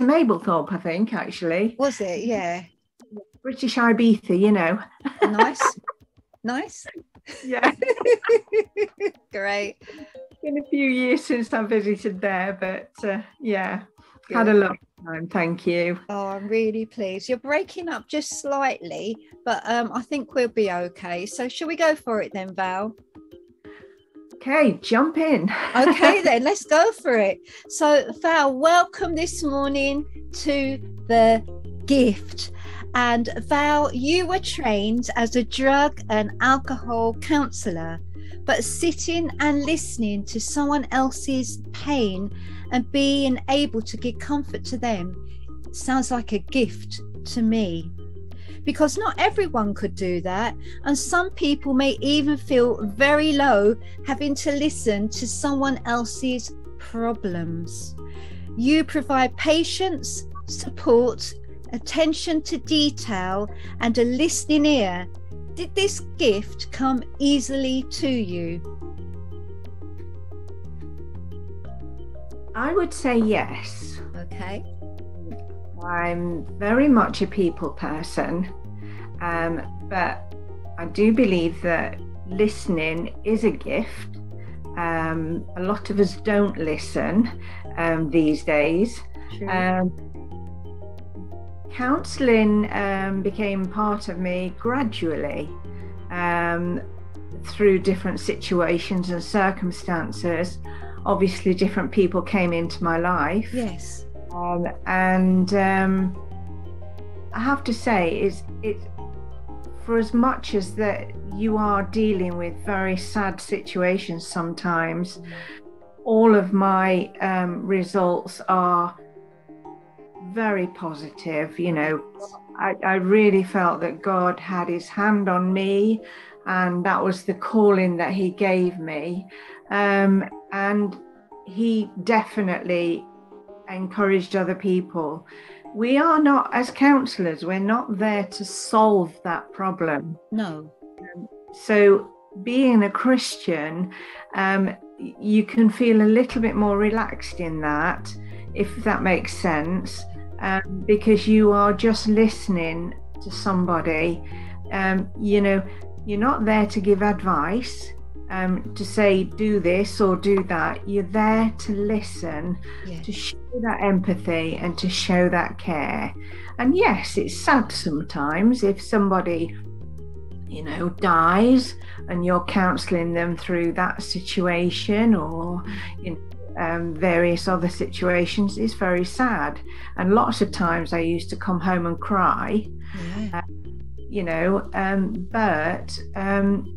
Mablethorpe, I think, actually. Was it? Yeah. British Ibiza, you know. Nice. nice. Yeah. Great. It's been a few years since I visited there, but uh, yeah, had a Good. lovely time. Thank you. Oh, I'm really pleased. You're breaking up just slightly, but um, I think we'll be okay. So, shall we go for it then, Val? Okay, jump in. Okay, then let's go for it. So, Val, welcome this morning to the gift. And Val, you were trained as a drug and alcohol counselor, but sitting and listening to someone else's pain and being able to give comfort to them sounds like a gift to me. Because not everyone could do that, and some people may even feel very low having to listen to someone else's problems. You provide patience, support, attention to detail, and a listening ear. Did this gift come easily to you? I would say yes. Okay. I'm very much a people person, um, but I do believe that listening is a gift. Um, a lot of us don't listen um, these days. Um, counselling um, became part of me gradually um, through different situations and circumstances. Obviously, different people came into my life. yes. Um, and um, I have to say, it's it's for as much as that you are dealing with very sad situations sometimes. All of my um, results are very positive. You know, I, I really felt that God had His hand on me, and that was the calling that He gave me. Um, and He definitely encouraged other people. We are not, as counselors, we're not there to solve that problem. No. So, being a Christian, um, you can feel a little bit more relaxed in that, if that makes sense, um, because you are just listening to somebody. Um, you know, you're not there to give advice, um, to say do this or do that. You're there to listen Yeah. to show that empathy and to show that care. And yes, it's sad sometimes if somebody, you know, dies and you're counselling them through that situation or you know, um, various other situations. It's very sad. And lots of times I used to come home and cry, Yeah. you know, um, but. Um,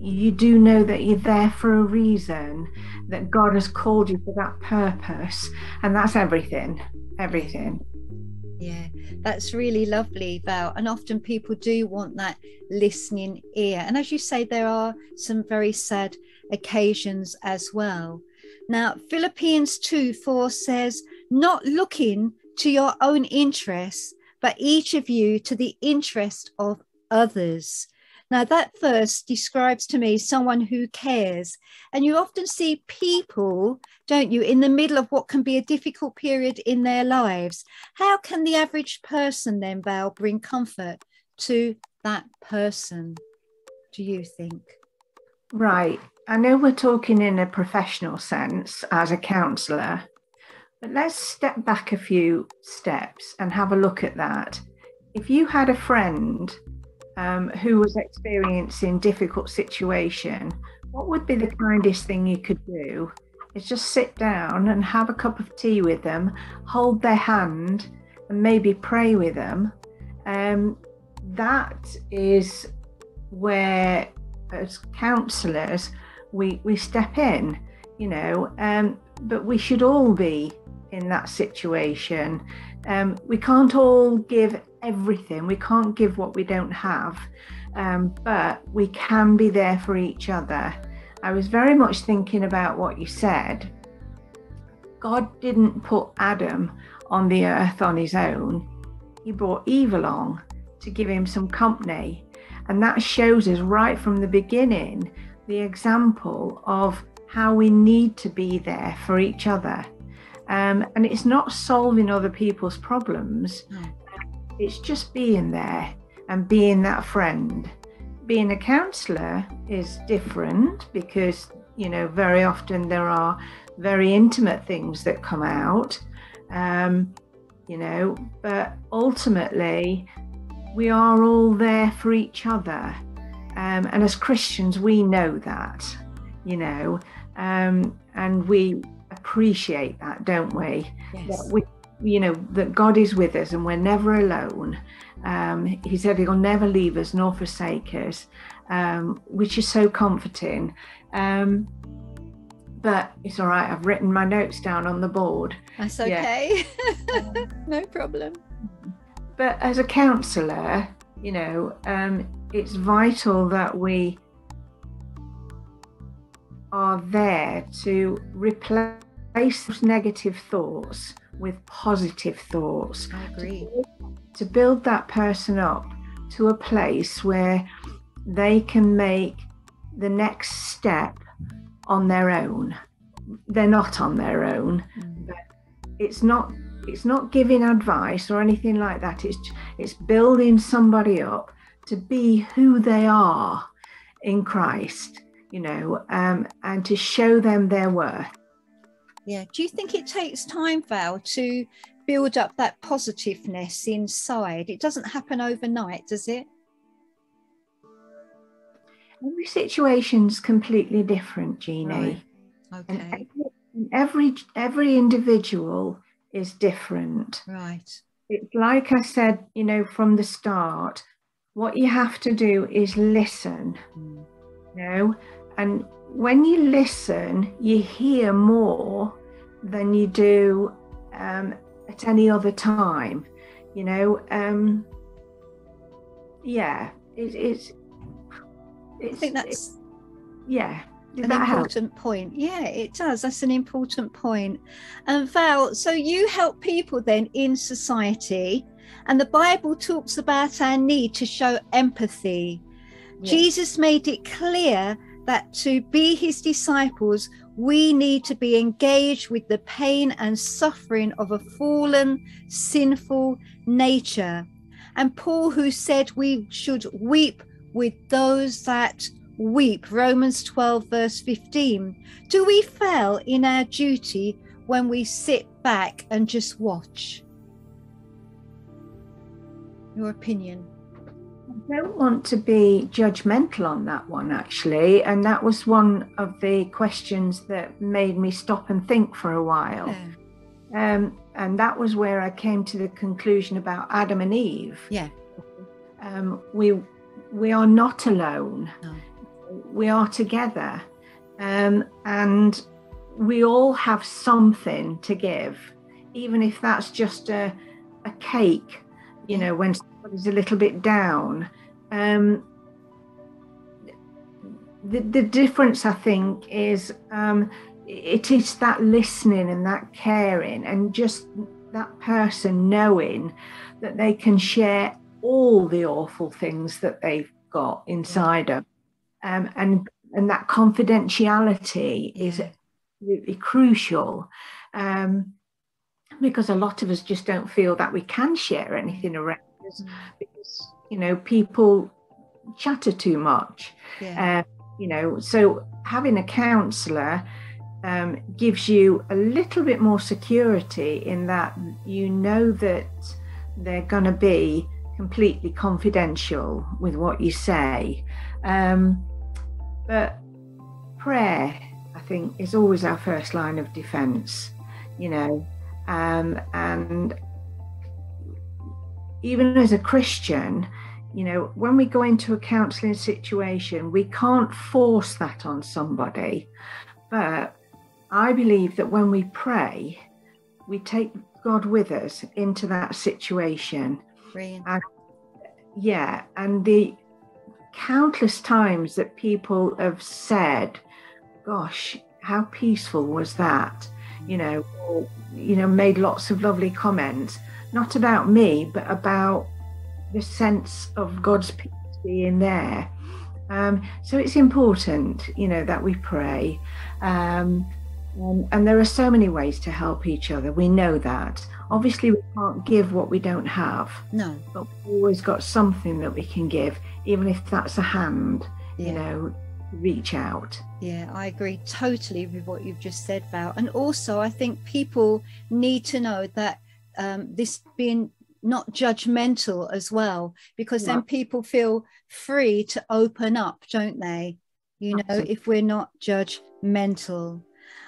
you do know that you're there for a reason, that God has called you for that purpose, and that's everything. Everything. Yeah, that's really lovely, Val. And often people do want that listening ear. And as you say, there are some very sad occasions as well. Now, Philippians 2 4 says, not looking to your own interests, but each of you to the interest of others. Now, that verse describes to me someone who cares. And you often see people, don't you, in the middle of what can be a difficult period in their lives. How can the average person then, Val, bring comfort to that person? Do you think? Right. I know we're talking in a professional sense as a counsellor, but let's step back a few steps and have a look at that. If you had a friend um, who was experiencing difficult situation, what would be the kindest thing you could do? Is just sit down and have a cup of tea with them, hold their hand, and maybe pray with them. Um, that is where, as counsellors, we we step in, you know. Um, but we should all be in that situation. Um, we can't all give everything. We can't give what we don't have, um, but we can be there for each other. I was very much thinking about what you said. God didn't put Adam on the earth on his own. He brought Eve along to give him some company. And that shows us right from the beginning the example of how we need to be there for each other. Um, and it's not solving other people's problems. It's just being there and being that friend. Being a counselor is different because, you know, very often there are very intimate things that come out, um, you know, but ultimately we are all there for each other. Um, and as Christians, we know that, you know, um, and we appreciate that, don't we? Yes. That we, you know, that God is with us and we're never alone. Um, he said he'll never leave us nor forsake us, um, which is so comforting. Um, but it's all right. I've written my notes down on the board. That's Yeah. okay. no problem. But as a counsellor, you know, um, it's vital that we are there to replace those negative thoughts with positive thoughts. I agree. to build that person up to a place where they can make the next step on their own. They're not on their own. Mm. It's not it's not giving advice or anything like that. It's it's building somebody up to be who they are in Christ, you know, um, and to show them their worth. Yeah. Do you think it takes time, Val, to build up that positiveness inside? It doesn't happen overnight, does it? Every situation's completely different, Jeannie. Right. And Okay. every every individual is different Right. it's like i said you know from the start what you have to do is listen Mm. you know and when you listen you hear more than you do um, at any other time you know um yeah it, it's I think that's yeah did an that help important point. Yeah, it does. That's an important point. And Val, so you help people then in society, and the Bible talks about our need to show empathy. Yeah. Jesus made it clear that to be his disciples, we need to be engaged with the pain and suffering of a fallen, sinful nature. And Paul, who said we should weep with those that weep, Romans 12, verse 15. Do we fail in our duty when we sit back and just watch? Your opinion. I don't want to be judgmental on that one, actually. And that was one of the questions that made me stop and think for a while. Yeah. Um, and that was where I came to the conclusion about Adam and Eve. Yeah. Um, we we are not alone. No. We are together, um, and we all have something to give, even if that's just a a cake. You know, when somebody's a little bit down. Um, the, the difference, I think, is um, it is that listening and that caring and just that person knowing that they can share all the awful things that they've got inside them um, and and that confidentiality is really crucial. Um, because a lot of us just don't feel that we can share anything around us because you know people chatter too much. Yeah. uh, you know so having a counselor um, gives you a little bit more security in that you know that they're going to be completely confidential with what you say. Um, but prayer i think is always our first line of defense you know um, and even as a christian you know, when we go into a counseling situation, we can't force that on somebody. But I believe that when we pray, we take God with us into that situation. Brilliant. Yeah. And the countless times that people have said, gosh, how peaceful was that? You know, or, you know, made lots of lovely comments, not about me, but about the sense of God's peace being there. Um, so it's important, you know, that we pray. Um, Um, and there are so many ways to help each other. We know that. Obviously, we can't give what we don't have. No. But we've always got something that we can give, even if that's a hand, yeah. you know, reach out. Yeah, I agree totally with what you've just said, Val. And also, I think people need to know that um, this being not judgmental as well, because yeah. then people feel free to open up, don't they? You know, Absolutely. if we're not judgmental.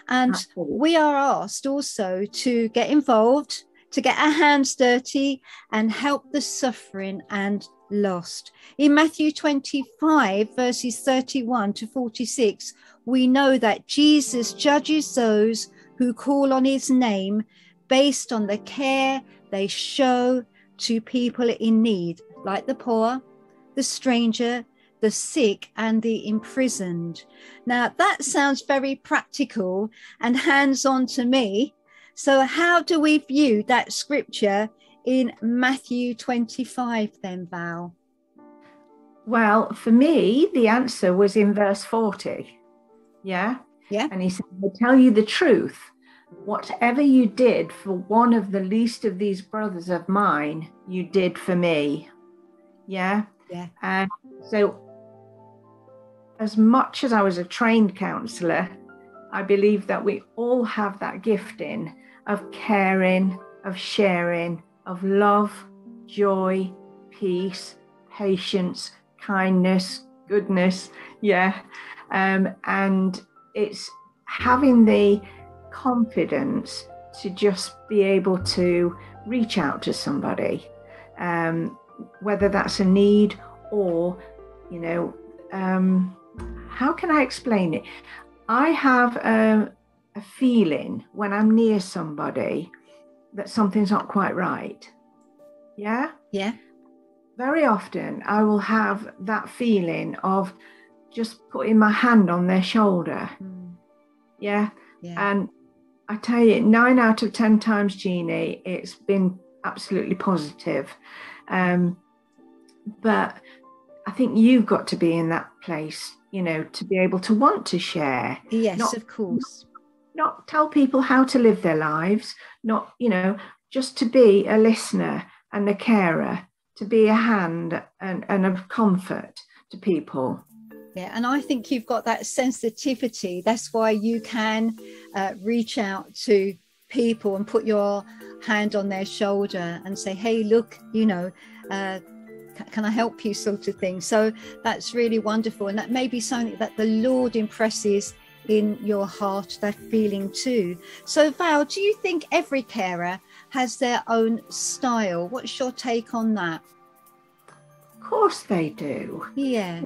And Absolutely. we are asked also to get involved, to get our hands dirty and help the suffering and lost. In Matthew 25, verses 31 to 46, we know that Jesus judges those who call on his name based on the care they show to people in need, like the poor, the stranger, the sick, and the imprisoned. Now, that sounds very practical and hands on to me. So, how do we view that scripture in Matthew 25, then, Val? Well, for me, the answer was in verse 40. Yeah. Yeah. And he said, I tell you the truth. Whatever you did for one of the least of these brothers of mine, you did for me. Yeah. Yeah. And so, as much as I was a trained counselor, I believe that we all have that gifting of caring, of sharing, of love, joy, peace, patience, kindness, goodness. Yeah. Um, and it's having the confidence to just be able to reach out to somebody, um, whether that's a need or, you know, um, how can I explain it? I have a, a feeling when I'm near somebody that something's not quite right. Yeah? Yeah. Very often I will have that feeling of just putting my hand on their shoulder. Mm. Yeah? yeah. And I tell you, nine out of 10 times, Jeannie, it's been absolutely positive. Um, but I think you've got to be in that place, you know, to be able to want to share. Yes, not, of course. Not, tell people how to live their lives, not, you know, just to be a listener and a carer, to be a hand and, and of comfort to people. Yeah, and I think you've got that sensitivity. That's why you can uh, reach out to people and put your hand on their shoulder and say, hey, look, you know, uh, can I help you, sort of thing. So that's really wonderful. And that may be something that the Lord impresses in your heart, that feeling too. So, Val, do you think every carer has their own style? What's your take on that? Of course they do. Yeah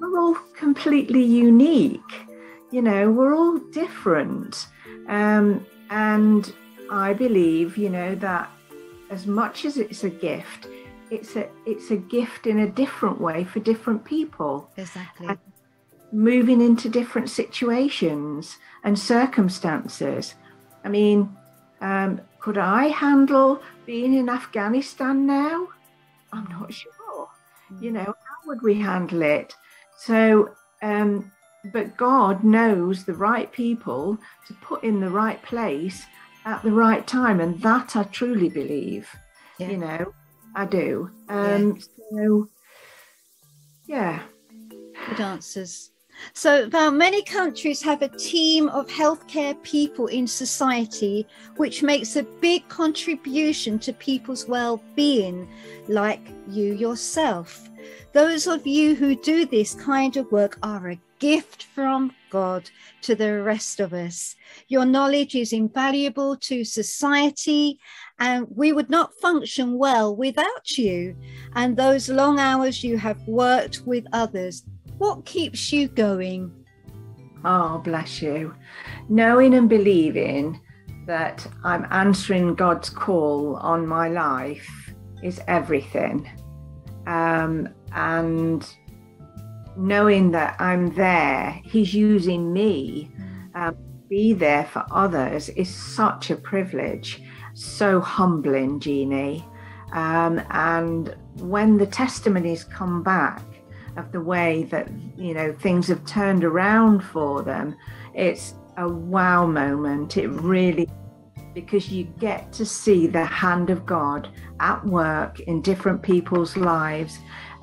we're all completely unique. You know, we're all different. Um, and I believe, you know, that as much as it's a gift, it's a it's a gift in a different way for different people. Exactly. And moving into different situations and circumstances. I mean, um, could I handle being in Afghanistan now? I'm not sure. You know, how would we handle it? So, um, but God knows the right people to put in the right place at the right time, and that I truly believe. Yeah. You know, I do. Um, yeah. So, yeah. Good answers. So, many countries have a team of healthcare people in society, which makes a big contribution to people's well being, like you yourself. Those of you who do this kind of work are a gift from God to the rest of us. Your knowledge is invaluable to society, and we would not function well without you and those long hours you have worked with others. What keeps you going? Oh, bless you. Knowing and believing that I'm answering God's call on my life is everything. Um, and knowing that I'm there, He's using me, um, be there for others is such a privilege, so humbling, Jeannie. Um, and when the testimonies come back of the way that you know things have turned around for them, it's a wow moment. It really because you get to see the hand of God at work in different people's lives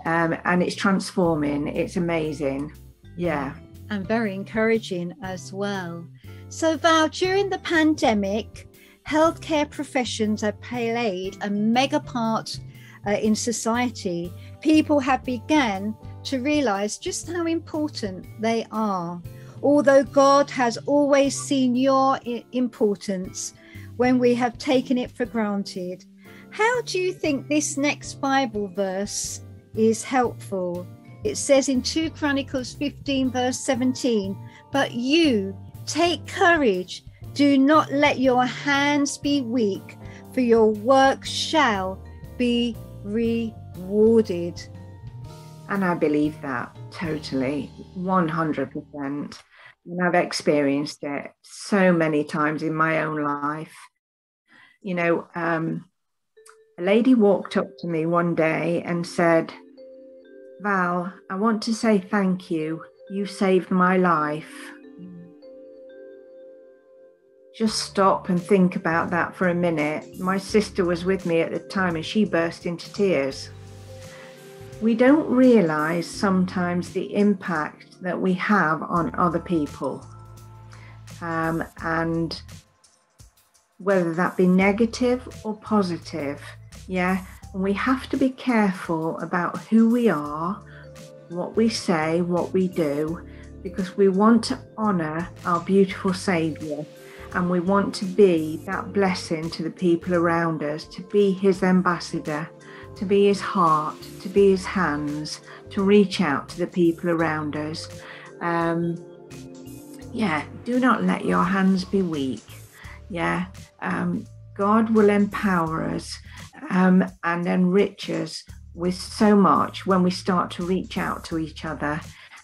um, and it's transforming. It's amazing. Yeah. And very encouraging as well. So, Val, during the pandemic, healthcare professions have played a mega part uh, in society. People have begun to realize just how important they are. Although God has always seen your importance, when we have taken it for granted. How do you think this next Bible verse is helpful? It says in 2 Chronicles 15, verse 17, But you take courage, do not let your hands be weak, for your work shall be rewarded. And I believe that totally, 100%. And I've experienced it so many times in my own life. You know, um, a lady walked up to me one day and said, Val, I want to say thank you. You saved my life. Just stop and think about that for a minute. My sister was with me at the time and she burst into tears. We don't realize sometimes the impact that we have on other people. Um, and whether that be negative or positive, yeah, and we have to be careful about who we are, what we say, what we do, because we want to honor our beautiful Savior and we want to be that blessing to the people around us, to be His ambassador, to be His heart, to be His hands, to reach out to the people around us. Um, yeah, do not let your hands be weak. Yeah, um, God will empower us um, and enrich us with so much when we start to reach out to each other.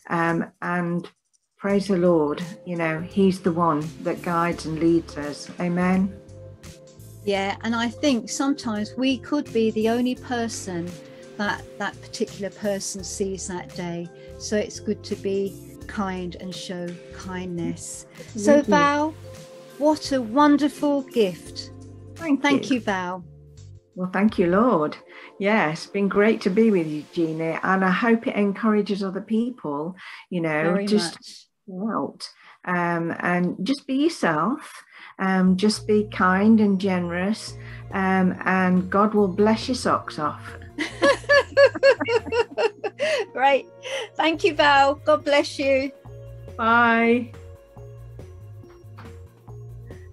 Um, and praise the Lord, you know, He's the one that guides and leads us. Amen. Yeah, and I think sometimes we could be the only person that that particular person sees that day. So it's good to be kind and show kindness. So, Val, what a wonderful gift. Thank, thank you. you, Val. Well, thank you, Lord. Yeah, it's been great to be with you, Jeannie. And I hope it encourages other people, you know, Very just much. out um, and just be yourself. Um, just be kind and generous, um, and God will bless your socks off. Great. Thank you, Val. God bless you. Bye.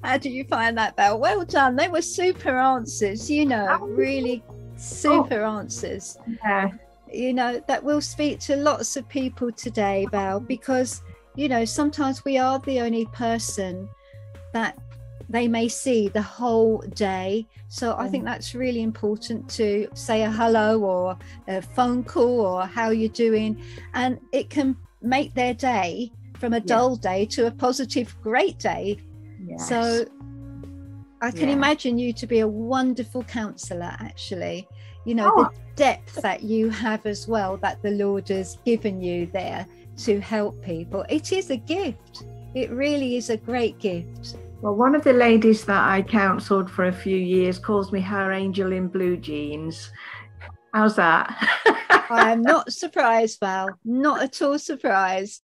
How did you find that, Val? Well done. They were super answers, you know, oh. really super oh. answers. Yeah. You know, that will speak to lots of people today, Val, because, you know, sometimes we are the only person that they may see the whole day. So I think mm. that's really important to say a hello or a phone call or how you're doing. And it can make their day from a dull yeah. day to a positive, great day. Yes. So I can yeah. imagine you to be a wonderful counselor, actually. You know, oh. the depth that you have as well, that the Lord has given you there to help people. It is a gift. It really is a great gift. Well, one of the ladies that I counselled for a few years calls me her angel in blue jeans. How's that? I am not surprised, Val. Not at all surprised.